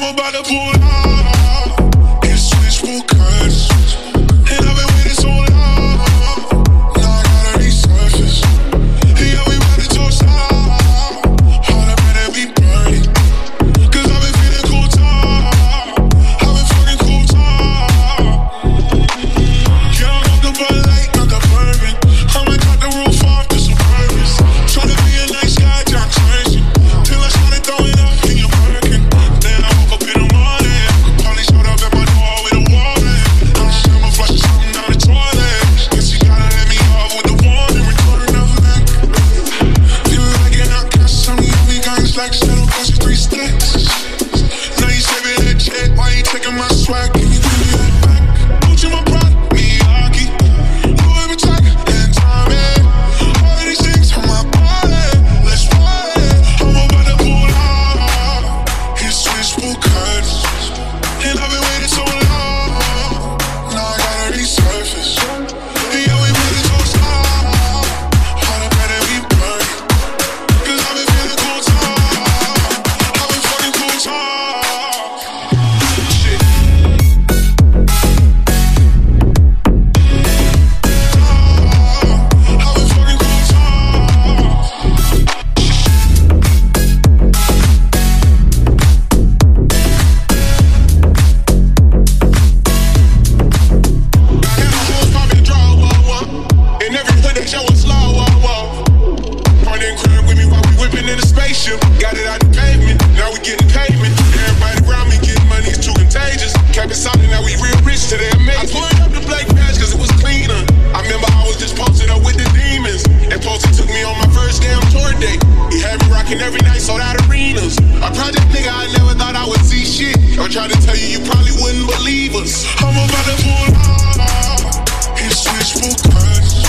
my body pull out. It's switch, three sticks. thought I would see shit. I tried to tell you, you probably wouldn't believe us. I'm about to pull out and switch for cuts.